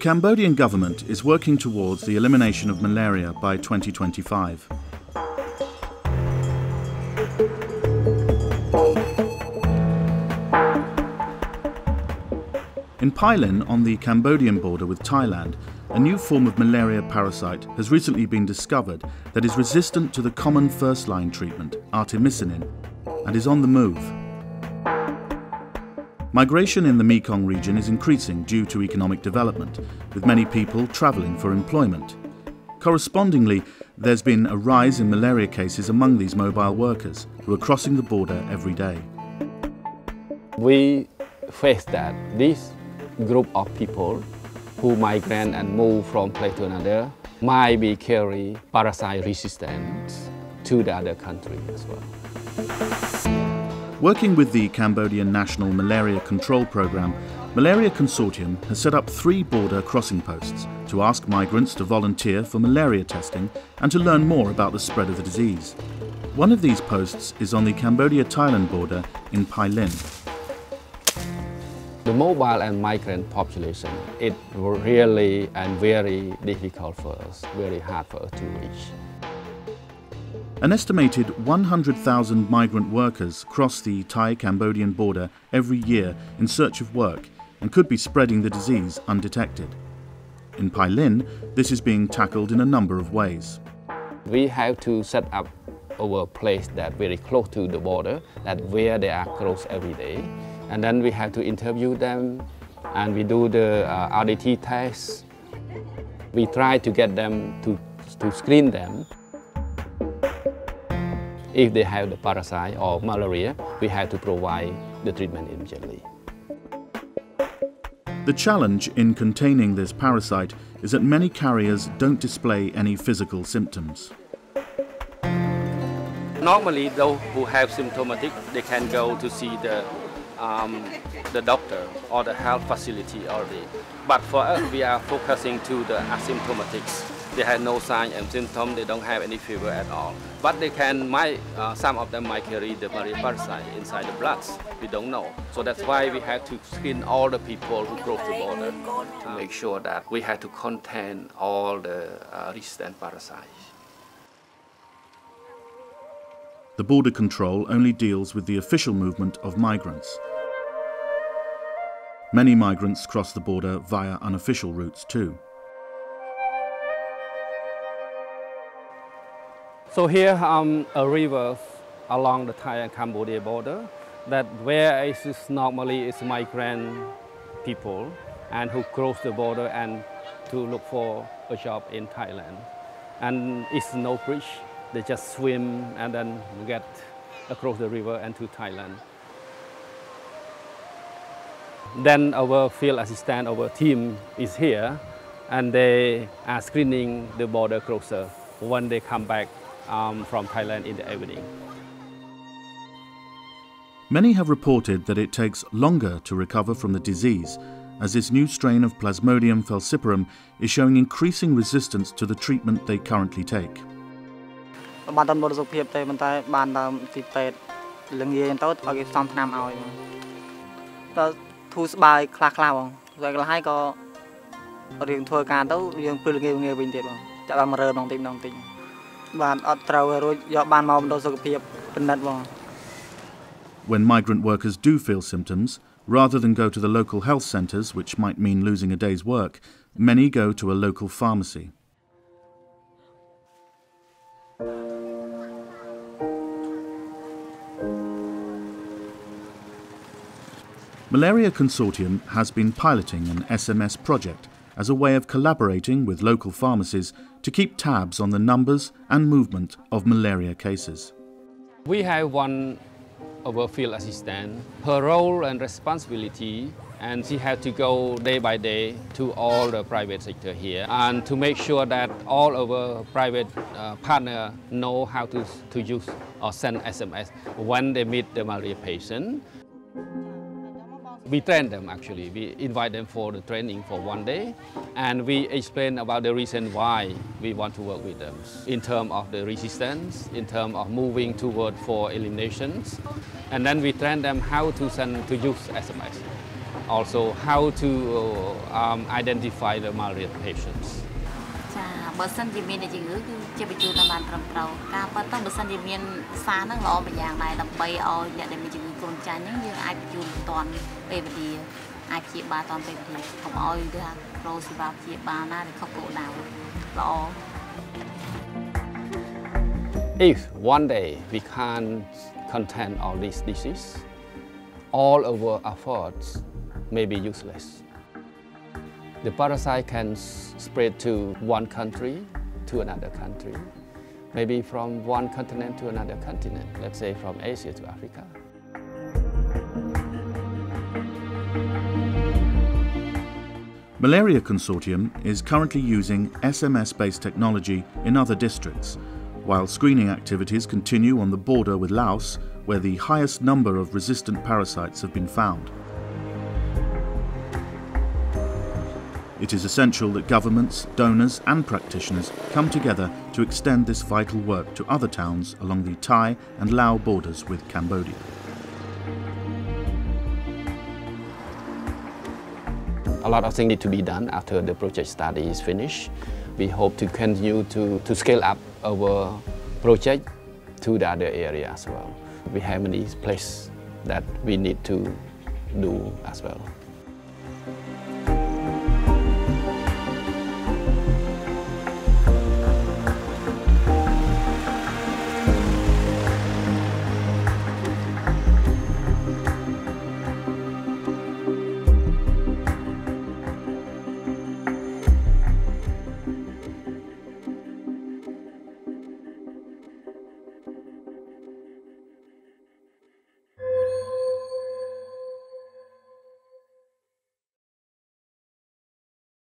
Cambodian government is working towards the elimination of malaria by 2025. In Pailin, on the Cambodian border with Thailand, a new form of malaria parasite has recently been discovered that is resistant to the common first-line treatment, artemisinin, and is on the move. Migration in the Mekong region is increasing due to economic development, with many people travelling for employment. Correspondingly, there's been a rise in malaria cases among these mobile workers who are crossing the border every day. We face that this group of people who migrate and move from place to another might be carry parasite resistance to the other country as well. Working with the Cambodian National Malaria Control Programme, Malaria Consortium has set up three border crossing posts to ask migrants to volunteer for malaria testing and to learn more about the spread of the disease. One of these posts is on the Cambodia-Thailand border in Pailin. The mobile and migrant population, it really and very difficult for us, very hard for us to reach. An estimated 100,000 migrant workers cross the Thai-Cambodian border every year in search of work and could be spreading the disease undetected. In Pailin, this is being tackled in a number of ways. We have to set up our place that very close to the border, that where they are close every day, and then we have to interview them and we do the uh, RDT test. We try to get them to, to screen them. If they have the parasite or malaria, we have to provide the treatment immediately. The challenge in containing this parasite is that many carriers don't display any physical symptoms. Normally, those who have symptomatic, they can go to see the um, the doctor or the health facility already. But for us, we are focusing to the asymptomatics. They have no sign and symptom, they don't have any fever at all. But they can, might, uh, some of them might carry the malaria parasite inside the blood. We don't know. So that's why we have to screen all the people who cross the border to make sure that we have to contain all the uh, resistant parasites. The border control only deals with the official movement of migrants. Many migrants cross the border via unofficial routes too. So here um, a river along the Thai and Cambodia border that where is normally is migrant people and who cross the border and to look for a job in Thailand. And it's no bridge, they just swim and then get across the river and to Thailand. Then our field assistant, our team is here and they are screening the border crosser when they come back um, from Thailand in the evening. Many have reported that it takes longer to recover from the disease, as this new strain of Plasmodium falciparum is showing increasing resistance to the treatment they currently take. បានតាមសុខភាពទេប៉ុន្តែបានតាមទីពេទ្យល្ងាចទៅឲ្យគេផ្សំថ្នាំឲ្យដល់ធូរស្បើយខ្លះខ្លះបងតែខ្លះហើយក៏រៀងធ្វើការទៅយើងព្រឹលងាយងាយវិញទៀតបងចាក់បានរើដងតិចម្ដងតិច បានអត់ត្រូវរួចយកបានមកបណ្ដុះសុខភាពពិនិត្យបង When migrant workers do feel symptoms, rather than go to the local health centres, which might mean losing a day's work, many go to a local pharmacy. Malaria Consortium has been piloting an SMS project as a way of collaborating with local pharmacies to keep tabs on the numbers and movement of malaria cases. We have one of our field assistant. Her role and responsibility and she had to go day by day to all the private sector here and to make sure that all our private uh, partner know how to, to use or send SMS when they meet the malaria patient we train them actually. We invite them for the training for one day and we explain about the reason why we want to work with them in terms of the resistance, in terms of moving toward for eliminations. And then we train them how to send to use SMS. Also how to um, identify the malaria patients. ចាបើសិនជាមានជំងឺគឺជាបញ្ជូនតាមបានត្រឹមត្រូវការប៉ះទៅបើសិនជាមានសារហ្នឹងល្អម្យ៉ាងដែរដើម្បីឲ្យអ្នកដែលមានជំងឺ គ្រុនចាញ់ហ្នឹងយើងអាចបញ្ជូនមិនតាន់ពេលវេលាអាចព្យាបាលតាន់ពេលវេលាកុំឲ្យថាប្រូសេវាព្យាបាលណាដែលខុសគោលដៅល្អ If one day we can't contain all these diseases, all our efforts may be useless. The parasite can spread to one country to another country, maybe from one continent to another continent, let's say from Asia to Africa. Malaria Consortium is currently using SMS-based technology in other districts, while screening activities continue on the border with Laos, where the highest number of resistant parasites have been found. It is essential that governments, donors and practitioners come together to extend this vital work to other towns along the Thai and Lao borders with Cambodia. A lot of things need to be done after the project study is finished. We hope to continue to, to scale up our project to the other area as well. We have many places that we need to do as well.